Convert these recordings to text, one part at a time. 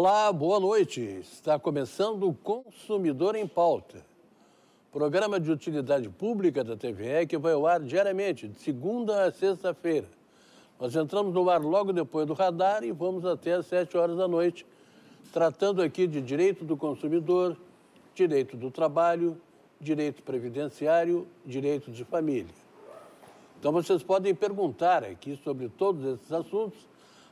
Olá, boa noite. Está começando o Consumidor em Pauta, programa de utilidade pública da TVE que vai ao ar diariamente, de segunda a sexta-feira. Nós entramos no ar logo depois do radar e vamos até às sete horas da noite, tratando aqui de direito do consumidor, direito do trabalho, direito previdenciário, direito de família. Então vocês podem perguntar aqui sobre todos esses assuntos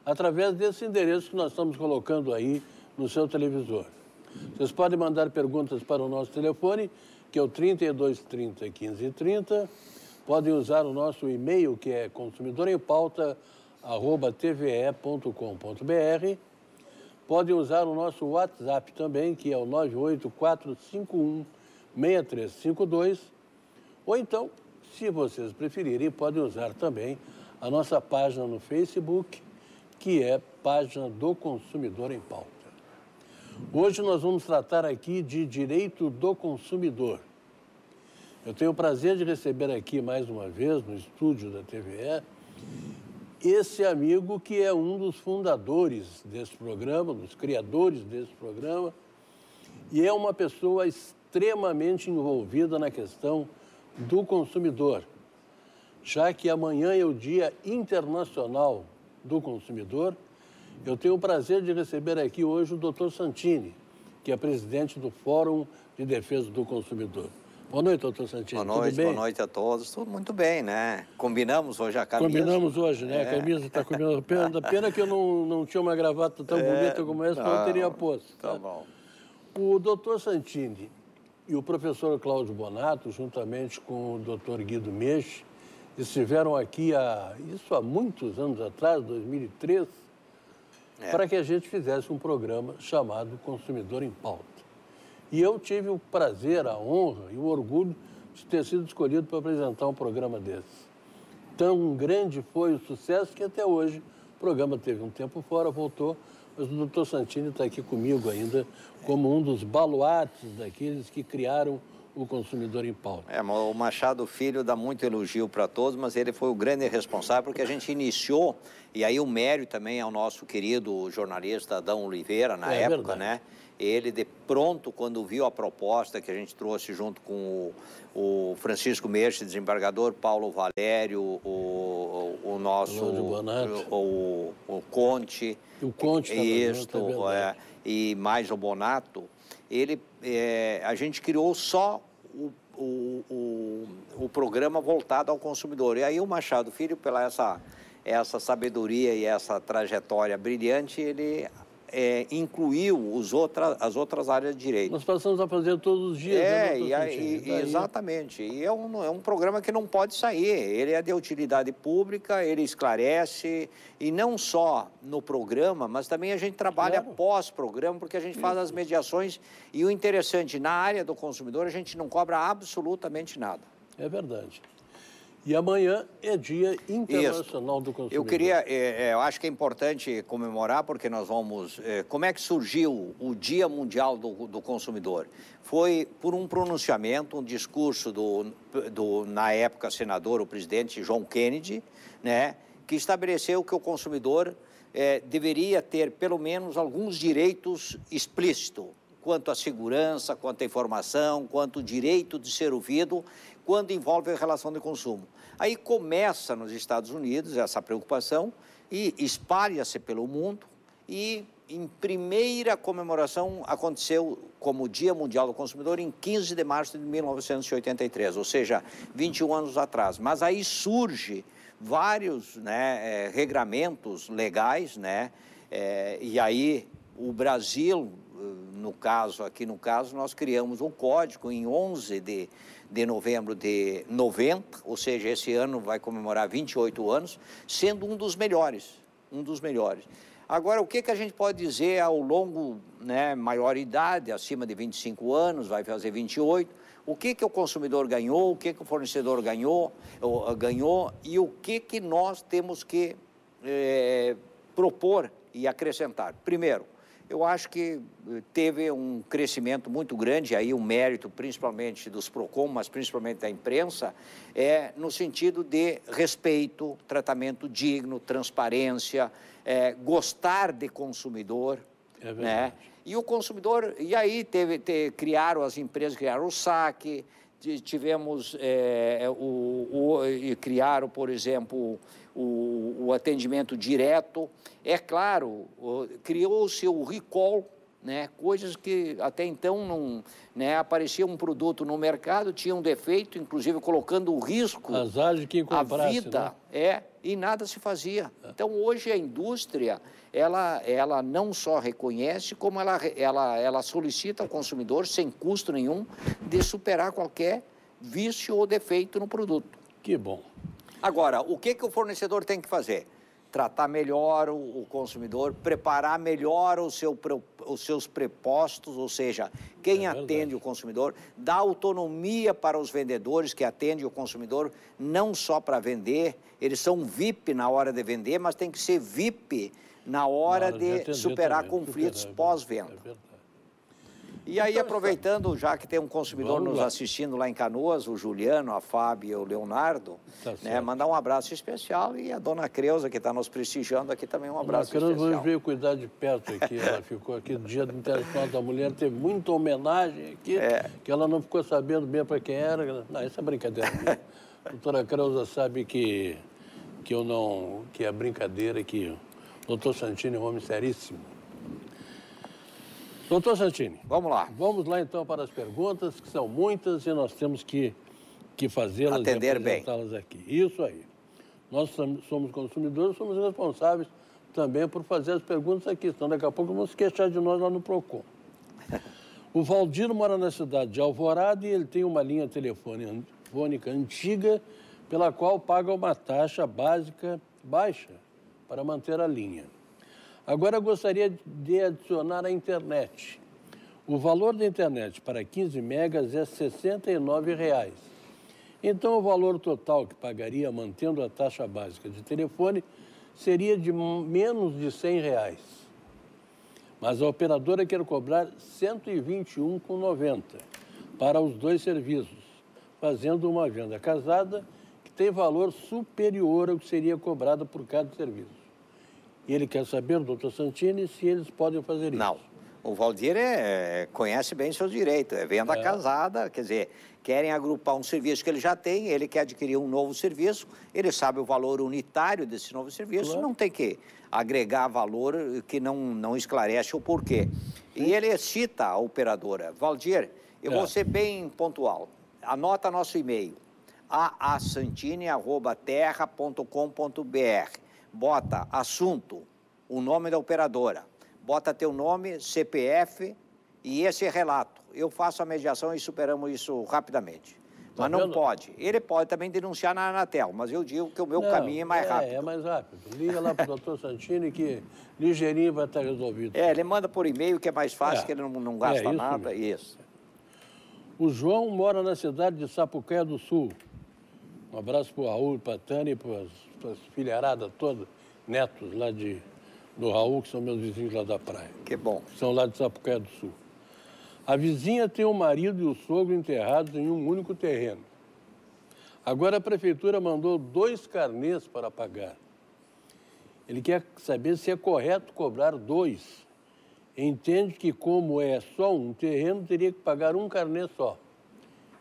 através desse endereço que nós estamos colocando aí no seu televisor. Vocês podem mandar perguntas para o nosso telefone, que é o 3230 1530. Podem usar o nosso e-mail, que é consumidorempauta.tve.com.br. Podem usar o nosso WhatsApp também, que é o 98451 6352. Ou então, se vocês preferirem, podem usar também a nossa página no Facebook, que é página do consumidor em pauta. Hoje nós vamos tratar aqui de direito do consumidor. Eu tenho o prazer de receber aqui mais uma vez no estúdio da TVE esse amigo que é um dos fundadores desse programa, dos criadores desse programa, e é uma pessoa extremamente envolvida na questão do consumidor, já que amanhã é o Dia Internacional do Consumidor, eu tenho o prazer de receber aqui hoje o doutor Santini, que é presidente do Fórum de Defesa do Consumidor. Boa noite, doutor Santini. Boa noite, boa noite a todos. Tudo muito bem, né? Combinamos hoje a camisa. Combinamos hoje, né? É. A camisa está combinando. Pena, pena que eu não, não tinha uma gravata tão é, bonita como essa, não, eu teria posto. Tá, tá bom. O doutor Santini e o professor Cláudio Bonato, juntamente com o doutor Guido Meche, estiveram aqui há, isso há muitos anos atrás, 2003, é. para que a gente fizesse um programa chamado Consumidor em Pauta. E eu tive o prazer, a honra e o orgulho de ter sido escolhido para apresentar um programa desse. Tão grande foi o sucesso que até hoje o programa teve um tempo fora, voltou, mas o doutor Santini está aqui comigo ainda como um dos baluartes daqueles que criaram o consumidor em pauta. É, o Machado Filho dá muito elogio para todos, mas ele foi o grande responsável porque a gente iniciou, e aí o mérito também ao nosso querido jornalista Adão Oliveira, na é, época, verdade. né? Ele, de pronto, quando viu a proposta que a gente trouxe junto com o, o Francisco Merche, desembargador, Paulo Valério, o, o, o nosso... O, o, o Conte. O Conte Isto, é, e mais o Bonato ele, é, a gente criou só o, o, o, o, programa voltado ao consumidor. E aí o Machado Filho, pela essa, essa sabedoria e essa trajetória brilhante, ele é, incluiu os outra, as outras áreas de direito. Nós passamos a fazer todos os dias. É, né, e, e, exatamente. E é um, é um programa que não pode sair. Ele é de utilidade pública, ele esclarece, e não só no programa, mas também a gente trabalha claro. pós-programa, porque a gente faz as mediações. E o interessante, na área do consumidor, a gente não cobra absolutamente nada. É verdade. E amanhã é Dia Internacional Isso. do Consumidor. Eu queria, é, é, eu acho que é importante comemorar, porque nós vamos. É, como é que surgiu o Dia Mundial do, do, Consumidor? Foi por um pronunciamento, um discurso do, do, na época, senador, o presidente John Kennedy, né, que estabeleceu que o consumidor é, deveria ter pelo menos alguns direitos explícitos quanto à segurança, quanto à informação, quanto ao direito de ser ouvido, quando envolve a relação de consumo. Aí começa nos Estados Unidos essa preocupação e espalha-se pelo mundo e em primeira comemoração aconteceu como Dia Mundial do Consumidor em 15 de março de 1983, ou seja, 21 anos atrás. Mas aí surge vários né, é, regramentos legais, né, é, e aí o Brasil, no caso, aqui no caso, nós criamos um código em 11 de de novembro de 90, ou seja, esse ano vai comemorar 28 anos, sendo um dos melhores, um dos melhores. Agora, o que, que a gente pode dizer ao longo, né, maior idade, acima de 25 anos, vai fazer 28, o que, que o consumidor ganhou, o que, que o fornecedor ganhou, ou, ganhou e o que, que nós temos que é, propor e acrescentar. Primeiro, eu acho que eh, teve um crescimento muito grande, aí o um mérito principalmente dos PROCON, mas principalmente da imprensa, é no sentido de respeito, tratamento digno, transparência, é, gostar de consumidor, É né? E o consumidor, e aí teve, te, criaram as empresas, criaram o saque, tivemos é, o, o, criaram, por exemplo, o, o atendimento direto. É claro, criou-se o recall, né? coisas que até então não né? aparecia um produto no mercado, tinha um defeito, inclusive colocando o risco Azar de quem comprasse, a vida né? é e nada se fazia. É. Então hoje a indústria ela, ela não só reconhece, como ela, ela, ela solicita ao consumidor, sem custo nenhum, de superar qualquer vício ou defeito no produto. Que bom. Agora, o que, que o fornecedor tem que fazer? Tratar melhor o, o consumidor, preparar melhor seu, os seus prepostos, ou seja, quem é atende o consumidor, dar autonomia para os vendedores que atendem o consumidor, não só para vender, eles são VIP na hora de vender, mas tem que ser VIP na hora, na hora de, de superar também, conflitos é pós-venda. É e aí, então, aproveitando, já que tem um consumidor nos lá. assistindo lá em Canoas, o Juliano, a Fábio e o Leonardo, tá né, mandar um abraço especial e a dona Creuza, que está nos prestigiando aqui, também um abraço dona Creuza especial. veio cuidar de perto aqui, ela ficou aqui no Dia do Internacional da Mulher, teve muita homenagem aqui, é. que ela não ficou sabendo bem para quem era. Não, isso é brincadeira. a doutora Creuza sabe que, que eu não, que é brincadeira, que o doutor Santini é um homem seríssimo Doutor Santini. Vamos lá. Vamos lá então para as perguntas, que são muitas e nós temos que, que fazê-las e apresentá-las aqui. Isso aí. Nós somos consumidores, somos responsáveis também por fazer as perguntas aqui, senão daqui a pouco vamos se queixar de nós lá no PROCON. O Valdir mora na cidade de Alvorada e ele tem uma linha telefônica antiga pela qual paga uma taxa básica baixa para manter a linha. Agora, eu gostaria de adicionar a internet. O valor da internet para 15 megas é R$ 69,00. Então, o valor total que pagaria mantendo a taxa básica de telefone seria de menos de 100 reais. Mas a operadora quer cobrar R$ 121,90 para os dois serviços, fazendo uma venda casada que tem valor superior ao que seria cobrado por cada serviço. E ele quer saber, doutor Santini, se eles podem fazer isso. Não. O Valdir é, é conhece bem seus direitos, é venda é. casada, quer dizer, querem agrupar um serviço que ele já tem, ele quer adquirir um novo serviço, ele sabe o valor unitário desse novo serviço, claro. não tem que agregar valor que não, não esclarece o porquê. Sim. E ele cita a operadora. Valdir, eu é. vou ser bem pontual. Anota nosso e-mail, aasantini.terra.com.br bota assunto, o nome da operadora, bota teu nome, CPF e esse relato. Eu faço a mediação e superamos isso rapidamente. Tá mas não vendo? pode. Ele pode também denunciar na Anatel, mas eu digo que o meu não, caminho é mais é, rápido. É, mais rápido. Liga lá para o doutor Santini que ligeirinho vai estar resolvido. É, ele manda por e-mail que é mais fácil, é. que ele não, não gasta é, isso nada. Mesmo. Isso. O João mora na cidade de Sapucaia do Sul. Um abraço para o Raul, para a Tânia e para as filharadas todas, netos lá de, do Raul, que são meus vizinhos lá da praia. Que bom. São lá de Sapucaia do Sul. A vizinha tem o marido e o sogro enterrados em um único terreno. Agora a prefeitura mandou dois carnês para pagar. Ele quer saber se é correto cobrar dois. Entende que, como é só um terreno, teria que pagar um carnê só.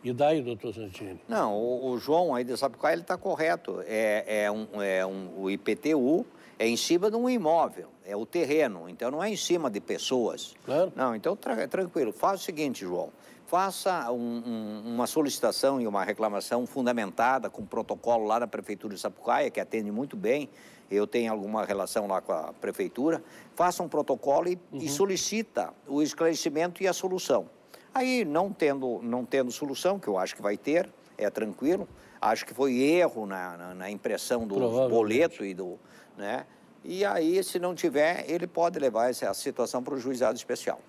E daí, doutor Santini? Não, o, o João aí de Sapucaí, ele está correto. É, é, um, é um, o IPTU é em cima de um imóvel, é o terreno, então não é em cima de pessoas. Claro. Não, então tra tranquilo. Faça o seguinte, João, faça um, um, uma solicitação e uma reclamação fundamentada com protocolo lá na Prefeitura de Sapucaia, que atende muito bem, eu tenho alguma relação lá com a Prefeitura, faça um protocolo e, uhum. e solicita o esclarecimento e a solução. Aí, não tendo, não tendo solução, que eu acho que vai ter, é tranquilo, acho que foi erro na, na, na impressão do boleto e do. Né? E aí, se não tiver, ele pode levar essa situação para o juizado especial.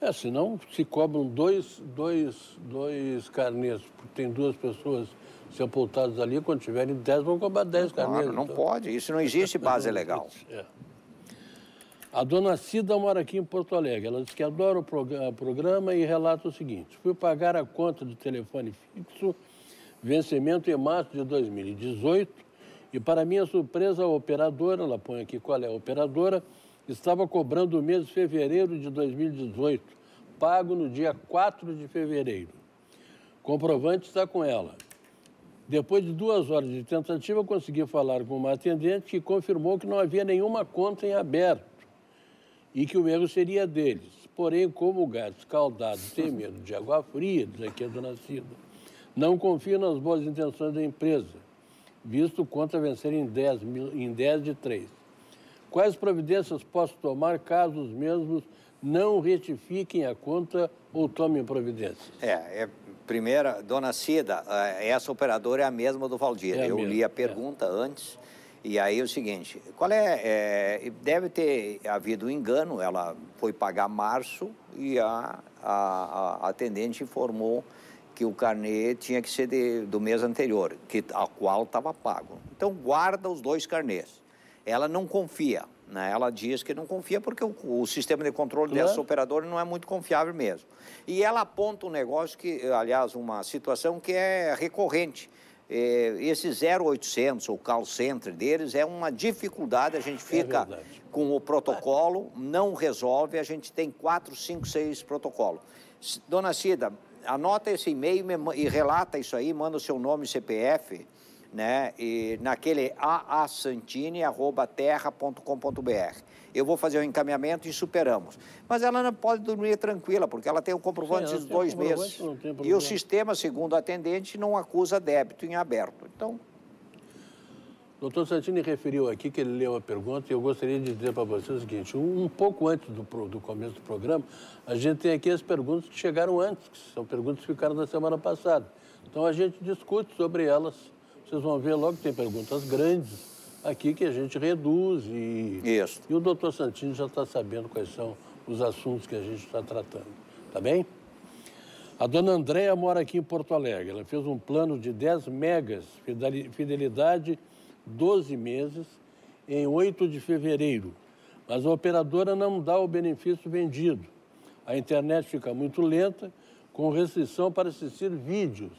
É, senão se cobram dois, dois, dois carnês, porque tem duas pessoas sepultadas ali, quando tiverem dez, vão cobrar dez claro, carnês. Não então... pode, isso não existe base legal. É. A dona Cida mora aqui em Porto Alegre. Ela diz que adora o programa e relata o seguinte: fui pagar a conta de telefone fixo, vencimento em março de 2018, e para minha surpresa, a operadora, ela põe aqui qual é a operadora, estava cobrando o mês de fevereiro de 2018, pago no dia 4 de fevereiro. Comprovante está com ela. Depois de duas horas de tentativa, consegui falar com uma atendente que confirmou que não havia nenhuma conta em aberto e que o erro seria deles. Porém, como o gato escaldado tem medo de água fria, diz aqui a dona Cida, não confio nas boas intenções da empresa, visto conta vencer em 10, mil, em 10 de 3. Quais providências posso tomar caso os mesmos não retifiquem a conta ou tomem providências? É, é primeira, dona Cida, eh, essa operadora é a mesma do Valdir. É Eu li a é. pergunta é. antes. E aí é o seguinte, qual é, é, Deve ter havido um engano, ela foi pagar março e a, a, a atendente informou que o carnê tinha que ser de, do mês anterior, que, a qual estava pago. Então guarda os dois carnês. Ela não confia, né? Ela diz que não confia porque o, o sistema de controle claro. dessa operadora não é muito confiável mesmo. E ela aponta um negócio que, aliás, uma situação que é recorrente. É, esse 0800, o call center deles, é uma dificuldade. A gente é fica é com o protocolo, não resolve. A gente tem quatro, cinco, seis protocolos. Dona Cida, anota esse e-mail e relata isso aí, manda o seu nome e CPF né? E naquele aasantini@terra.com.br. Eu vou fazer o encaminhamento e superamos. Mas ela não pode dormir tranquila, porque ela tem o comprovante de dois meses. E o sistema, segundo a atendente, não acusa débito em aberto. Então. Doutor Santini referiu aqui que ele leu a pergunta e eu gostaria de dizer para você o seguinte: um, pouco antes do, do começo do programa, a gente tem aqui as perguntas que chegaram antes, que são perguntas que ficaram da semana passada. Então a gente discute sobre elas vocês vão ver logo que tem perguntas grandes aqui que a gente reduz e, Isso. e o doutor Santini já está sabendo quais são os assuntos que a gente está tratando. Tá bem? A dona Andréia mora aqui em Porto Alegre. Ela fez um plano de 10 megas, fidelidade 12 meses, em 8 de fevereiro. Mas a operadora não dá o benefício vendido. A internet fica muito lenta, com restrição para assistir vídeos.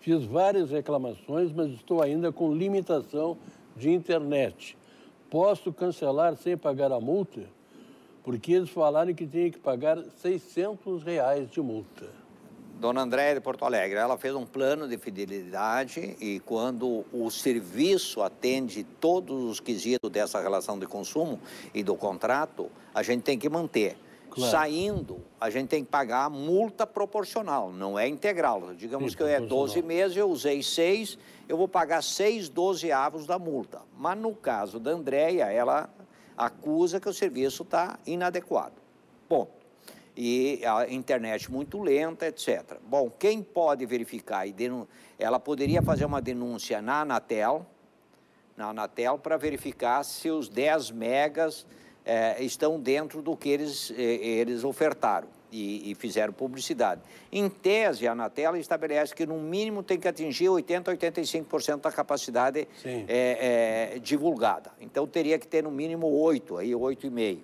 Fiz várias reclamações, mas estou ainda com limitação de internet. Posso cancelar sem pagar a multa? Porque eles falaram que tinha que pagar 600 reais de multa. Dona Andréia de Porto Alegre, ela fez um plano de fidelidade e quando o serviço atende todos os quesitos dessa relação de consumo e do contrato, a gente tem que manter. Claro. Saindo, a gente tem que pagar a multa proporcional, não é integral. Digamos Sim, que é 12 meses, eu usei 6, eu vou pagar 6 dozeavos da multa. Mas no caso da Andréia, ela acusa que o serviço está inadequado. Ponto. E a internet muito lenta, etc. Bom, quem pode verificar? E Ela poderia fazer uma denúncia na Anatel, na Anatel, para verificar se os 10 megas é, estão dentro do que eles, eh, eles ofertaram e, e, fizeram publicidade. Em tese, a Anatel estabelece que no mínimo tem que atingir 80% a 85% da capacidade é, é, divulgada. Então teria que ter no mínimo 8, aí 8,5%.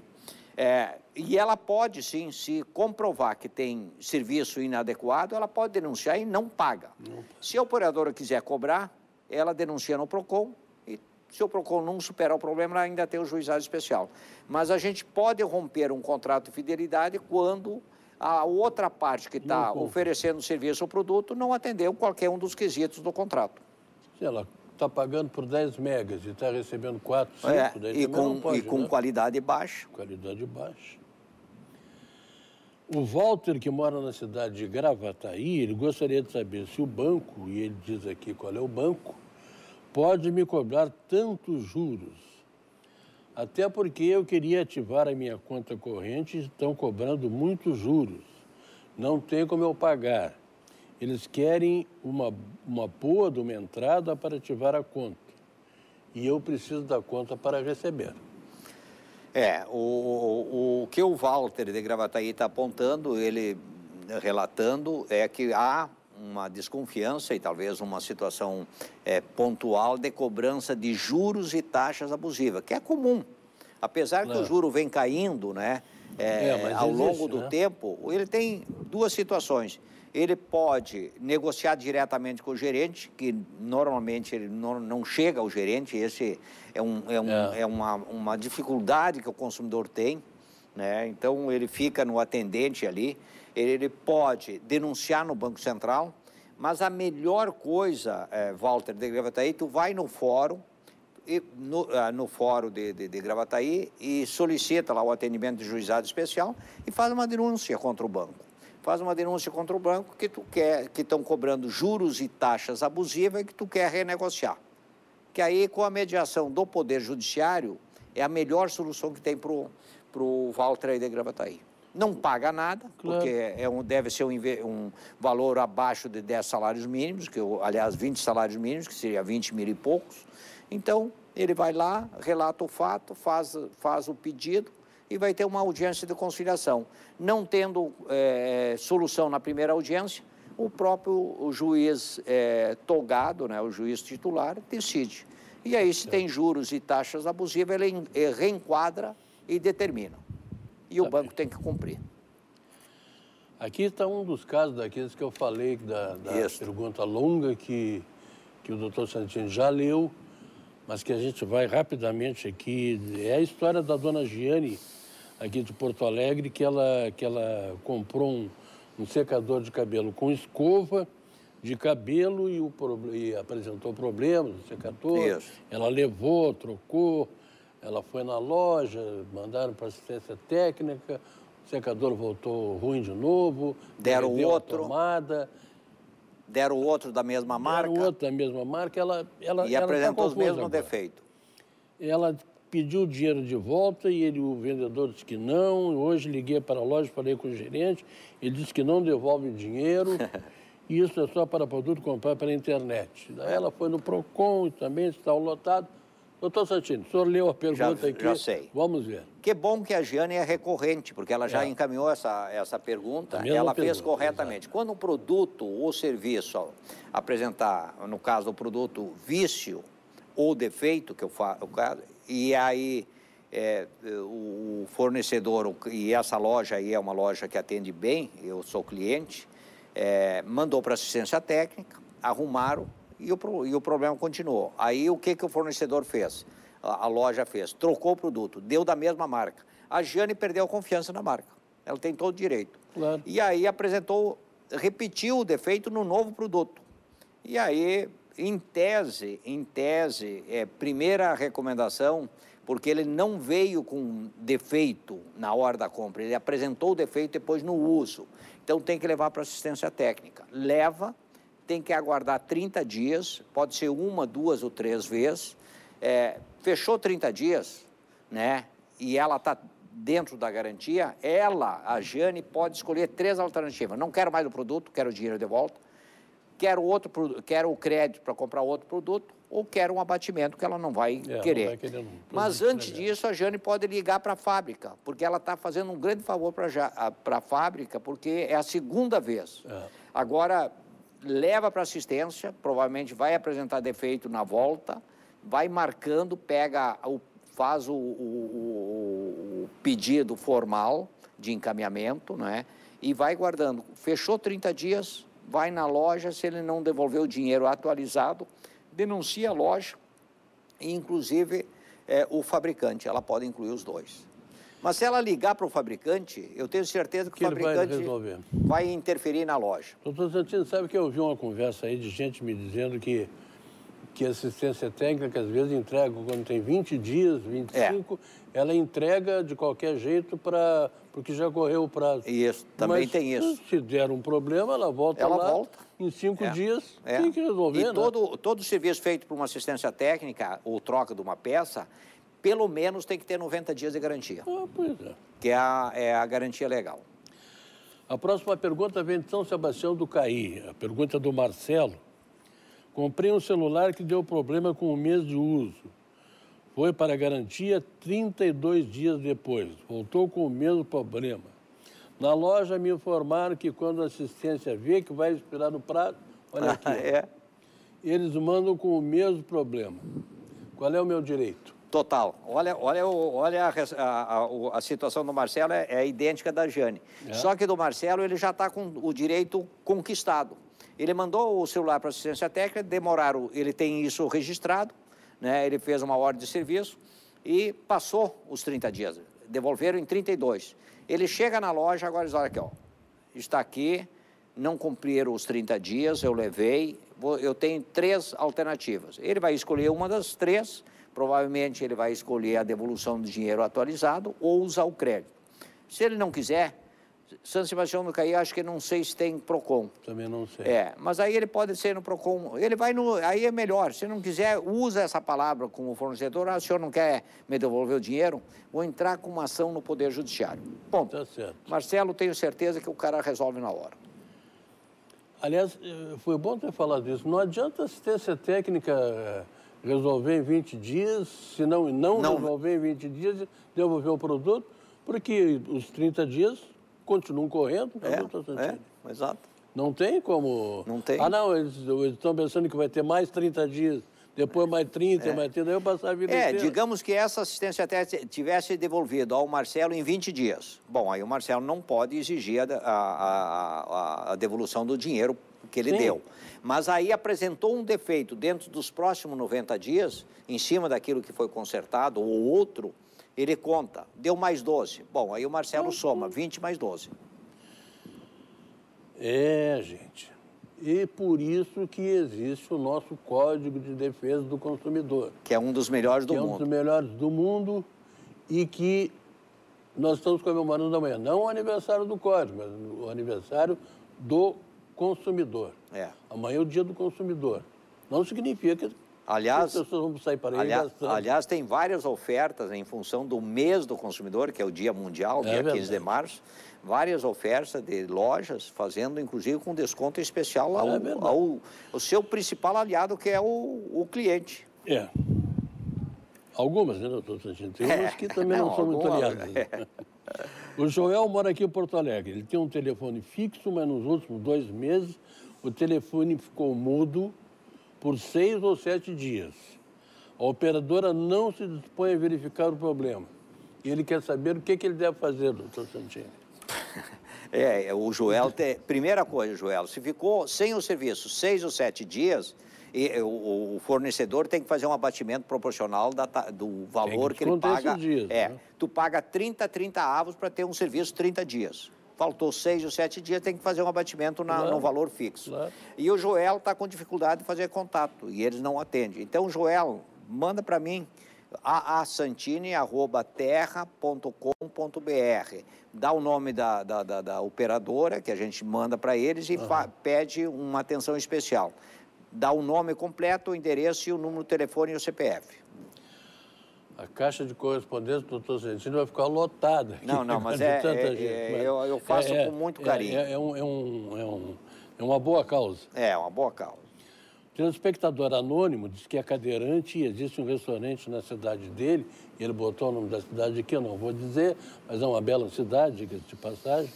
É, e ela pode sim, se comprovar que tem serviço inadequado, ela pode denunciar e não paga. Não. Se a operadora quiser cobrar, ela denuncia no PROCON se o PROCON não superar o problema, ainda tem o juizado especial. Mas a gente pode romper um contrato de fidelidade quando a outra parte que está oferecendo serviço ou produto não atendeu qualquer um dos quesitos do contrato. Se ela está pagando por 10 megas e está recebendo 4, 5, é, daí e com, pode, e com né? qualidade baixa. Qualidade baixa. O Walter, que mora na cidade de Gravataí, ele gostaria de saber se o banco, e ele diz aqui qual é o banco, pode me cobrar tantos juros. Até porque eu queria ativar a minha conta corrente e estão cobrando muitos juros. Não tem como eu pagar. Eles querem uma, uma boa de uma entrada para ativar a conta. E eu preciso da conta para receber. É, o, o, o que o Walter de Gravataí está apontando, ele relatando, é que há uma desconfiança e talvez uma situação é, pontual de cobrança de juros e taxas abusivas, que é comum. Apesar que o juro vem caindo, né, é, é, ao existe, longo do né? tempo, ele tem duas situações. ele pode negociar diretamente com o gerente, que normalmente ele não, não chega ao gerente, esse é, um, é, um, é. é uma, uma dificuldade que o consumidor tem, né? então ele fica no atendente ali, ele, pode denunciar no Banco Central, mas a melhor coisa, é, Walter de Gravataí, tu vai no fórum, e no, ah, no fórum de, de, de Gravataí e solicita lá o atendimento de juizado especial e faz uma denúncia contra o banco faz uma denúncia contra o banco que tu quer, que estão cobrando juros e taxas abusivas e que tu quer renegociar. Que aí, com a mediação do Poder Judiciário, é a melhor solução que tem para o Walter aí de Gravataí. Não paga nada, claro. porque é um, deve ser um, um, valor abaixo de 10 salários mínimos, que eu, aliás, 20 salários mínimos, que seria 20 mil e poucos. Então, ele vai lá, relata o fato, faz, faz o pedido, e vai ter uma audiência de conciliação. Não tendo é, solução na primeira audiência, o próprio o juiz é, togado, né, o juiz titular, decide. E aí, se tem juros e taxas abusivas, ele reenquadra e determina. E o banco tem que cumprir. Aqui está um dos casos daqueles que eu falei, da, da pergunta longa que, que o doutor Santini já leu, mas que a gente vai rapidamente aqui. É a história da dona Giane, aqui de Porto Alegre que ela, que ela comprou um, um secador de cabelo com escova de cabelo e, o, e apresentou problemas no secador. Isso. Ela levou, trocou, ela foi na loja, mandaram para assistência técnica, o secador voltou ruim de novo. Deram outro. Tomada. Deram outro da mesma marca. Deram outro da mesma marca. Ela, ela, e ela tá apresentou tá os mesmos defeitos. Ela pediu o dinheiro de volta e ele, o vendedor disse que não. Hoje liguei para a loja, falei com o gerente, ele disse que não devolve o dinheiro. Isso é só para produto comprar pela internet. Daí ela foi no PROCON e também está lotado. Doutor Santini, o senhor leu a pergunta já, aqui? Já sei. Vamos ver. Que bom que a Giane é recorrente, porque ela já é. encaminhou essa, essa pergunta, ela pergunta, fez corretamente. Exatamente. Quando o produto ou serviço apresentar, no caso do produto, vício ou defeito, que eu falo, e aí é, o fornecedor, e essa loja aí é uma loja que atende bem, eu sou cliente, é, mandou para assistência técnica, arrumaram e o, e o problema continuou. Aí o que, que o fornecedor fez? A, a loja fez, trocou o produto, deu da mesma marca. A Jane perdeu a confiança na marca. Ela tem todo o direito. Claro. E aí apresentou, repetiu o defeito no novo produto. E aí em tese, em tese, é, primeira recomendação, porque ele não veio com defeito na hora da compra, ele apresentou o defeito depois no uso. Então tem que levar para assistência técnica. Leva, tem que aguardar 30 dias, pode ser uma, duas ou três vezes. É, fechou 30 dias, né? E ela está dentro da garantia, ela, a Jane, pode escolher três alternativas. Não quero mais o produto, quero o dinheiro de volta quero, outro, quero o crédito para comprar outro produto ou quero um abatimento que ela não vai é, querer. Não vai querer Mas antes disso, a Jane pode ligar para a fábrica, porque ela está fazendo um grande favor para a fábrica, porque é a segunda vez. É. Agora, leva para assistência, provavelmente vai apresentar defeito na volta, vai marcando, pega faz o, o, o pedido formal de encaminhamento, é E vai guardando. Fechou 30 dias, vai na loja, se ele não devolver o dinheiro atualizado, denuncia a loja inclusive, é, o fabricante. Ela pode incluir os dois. Mas se ela ligar para o fabricante, eu tenho certeza que, que o fabricante vai, vai, interferir na loja. Doutor Santino, sabe que eu ouvi uma conversa aí de gente me dizendo que que assistência técnica às vezes entrega quando tem 20 dias, 25, é. ela entrega de qualquer jeito para porque já correu o prazo. Isso, também Mas, tem isso. Se der um problema, ela volta ela lá. Volta. Em cinco é. dias é. tem que resolver. E né? todo, todo serviço feito por uma assistência técnica ou troca de uma peça, pelo menos tem que ter 90 dias de garantia. Ah, pois é. Que é a, é a garantia legal. A próxima pergunta vem de São Sebastião do Caí. A pergunta é do Marcelo. Comprei um celular que deu problema com um mês de uso. Foi para garantia 32 dias depois. Voltou com o mesmo problema. Na loja me informaram que quando a assistência vê que vai expirar o prazo, olha ah, aqui, é. eles mandam com o mesmo problema. Qual é o meu direito? Total. Olha, olha, olha a, a, a, a situação do Marcelo é, é idêntica da Jane. É. Só que do Marcelo ele já está com o direito conquistado. Ele mandou o celular para assistência técnica, demoraram, ele tem isso registrado, né? ele fez uma ordem de serviço e passou os 30 dias. Devolveram em 32. Ele chega na loja, agora eles olham aqui, ó, está aqui, não cumpriram os 30 dias, eu levei, eu tenho três alternativas. Ele vai escolher uma das três, provavelmente ele vai escolher a devolução do dinheiro atualizado ou usar o crédito. Se ele não quiser, São Sebastião do Caí, acho que não sei se tem PROCON. Também não sei. É, mas aí ele pode ser no PROCON, ele vai no, aí é melhor, se não quiser, usa essa palavra com o fornecedor, ah, o senhor não quer me devolver o dinheiro, vou entrar com uma ação no Poder Judiciário. Bom, tá certo. Marcelo, tenho certeza que o cara resolve na hora. Aliás, eh, foi bom ter falado isso, não adianta assistência técnica eh, resolver em 20 dias, se não, não, não resolver em 20 dias, devolver o produto, porque os 30 dias continuam correndo. É, é, exato. Não tem como... Não tem. Ah, não, eles, eles estão pensando que vai ter mais 30 dias, depois mais 30, é. mais 30, aí eu passar a vida É, inteira. digamos que essa assistência técnica tivesse devolvido ao Marcelo em 20 dias. Bom, aí o Marcelo não pode exigir a, a, a, a devolução do dinheiro que ele Sim. deu. Mas aí apresentou um defeito dentro dos próximos 90 dias, em cima daquilo que foi consertado, ou outro, ele conta, deu mais 12. Bom, aí o Marcelo soma, 20 mais 12. É, gente. E por isso que existe o nosso Código de Defesa do Consumidor. Que é um dos melhores do mundo. é um dos melhores do mundo e que nós estamos comemorando amanhã. Não o aniversário do Código, mas o aniversário do consumidor. É. Amanhã é o dia do consumidor. Não significa aliás, que as pessoas vão sair para aí aliás, aliás, tem várias ofertas em função do mês do consumidor, que é o Dia Mundial, é dia verdade. 15 de março. Várias ofertas de lojas fazendo, inclusive, com desconto especial ao, é ao, ao seu principal aliado, que é o, o cliente. É. Algumas, né, doutor Santino? Tem umas que também não, não são alguma, muito aliadas. É. O Joel mora aqui em Porto Alegre. Ele tem um telefone fixo, mas nos últimos dois meses o telefone ficou mudo por seis ou sete dias. A operadora não se dispõe a verificar o problema. E ele quer saber o que, que ele deve fazer, doutor Santini. É, o Joel, tem... primeira coisa, Joel, se ficou sem o serviço seis ou sete dias, e o, o, fornecedor tem que fazer um abatimento proporcional da, do valor que, que, ele paga. Dias, é, né? tu paga 30, 30 avos para ter um serviço 30 dias. Faltou seis ou sete dias, tem que fazer um abatimento na, claro, no valor fixo. Claro. E o Joel está com dificuldade de fazer contato e eles não atendem. Então, Joel, manda para mim aasantini.terra.com.br. Dá o nome da, da, da, da, operadora que a gente manda para eles e uhum. pede uma atenção especial dá o nome completo, o endereço e o número do telefone e o CPF. A caixa de correspondência do doutor Santino vai ficar lotada. Não, não, mas é, é, gente, é mas eu, eu, faço é, com muito carinho. É, é, um, é, um, é, um, é uma boa causa. É, uma boa causa. Tem um espectador anônimo, diz que é cadeirante e existe um restaurante na cidade dele, ele botou o nome da cidade aqui, eu não vou dizer, mas é uma bela cidade, de passagem,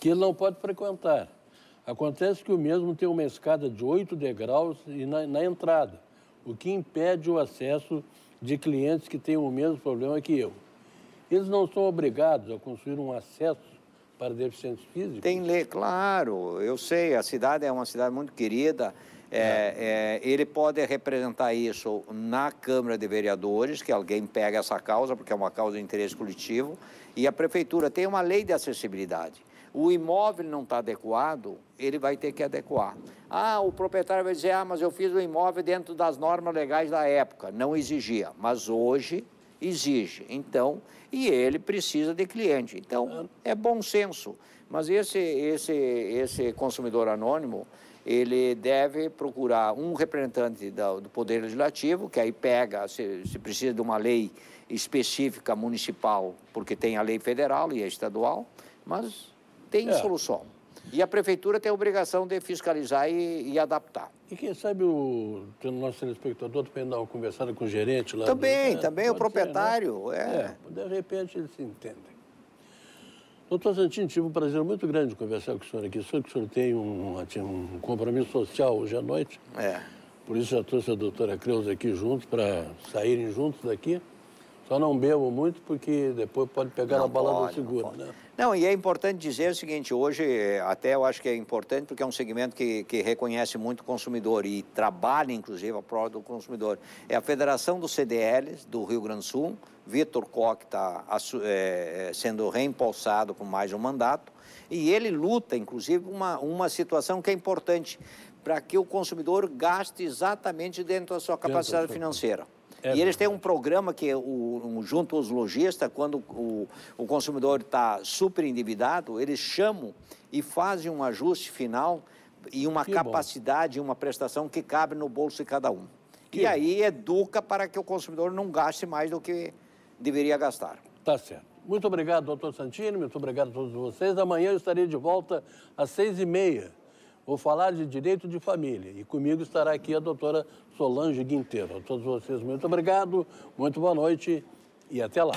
que ele não pode frequentar. Acontece que o mesmo tem uma escada de oito degraus e na, na, entrada, o que impede o acesso de clientes que têm o mesmo problema que eu. Eles não são obrigados a construir um acesso para deficientes físicos? Tem lei, claro, eu sei, a cidade é uma cidade muito querida. É, é. É, ele pode representar isso na Câmara de Vereadores, que alguém pega essa causa, porque é uma causa de interesse coletivo, e a Prefeitura tem uma lei de acessibilidade o imóvel não está adequado, ele vai ter que adequar. Ah, o proprietário vai dizer, ah, mas eu fiz o imóvel dentro das normas legais da época. Não exigia, mas hoje exige. Então, e ele precisa de cliente. Então, é bom senso. Mas esse, esse, esse consumidor anônimo, ele deve procurar um representante do Poder Legislativo, que aí pega, se, se precisa de uma lei específica municipal, porque tem a lei federal e a estadual, mas tem é. solução. E a prefeitura tem a obrigação de fiscalizar e, e adaptar. E quem sabe o, o nosso telespectador também dá uma conversada com o gerente lá? Também, do, também o proprietário. Ser, né? é. é. de repente eles se entendem. Doutor Santini, tive um prazer muito grande de conversar com o senhor aqui. Sei que o senhor tem um, um compromisso social hoje à noite. É. Por isso já trouxe a doutora Creuza aqui junto, para saírem juntos daqui. Só não bebo muito porque depois pode pegar não na bala do seguro, não né? Não, e é importante dizer o seguinte, hoje até eu acho que é importante porque é um segmento que, que reconhece muito o consumidor e trabalha, inclusive, a prova do consumidor. É a Federação dos CDLs do Rio Grande do Sul, Vitor Koch está é, sendo reempossado com mais um mandato, e ele luta, inclusive, uma, uma situação que é importante para que o consumidor gaste exatamente dentro da sua capacidade financeira. É e eles têm um programa que, o, um, junto aos lojistas, quando o, o consumidor está super endividado, eles chamam e fazem um ajuste final e uma que capacidade, bom. uma prestação que cabe no bolso de cada um. Que e aí educa para que o consumidor não gaste mais do que deveria gastar. Tá certo. Muito obrigado, doutor Santini, muito obrigado a todos vocês. Amanhã eu estarei de volta às seis e meia. Vou falar de direito de família e comigo estará aqui a doutora Solange Guinteiro. A todos vocês, muito obrigado, muito boa noite e até lá.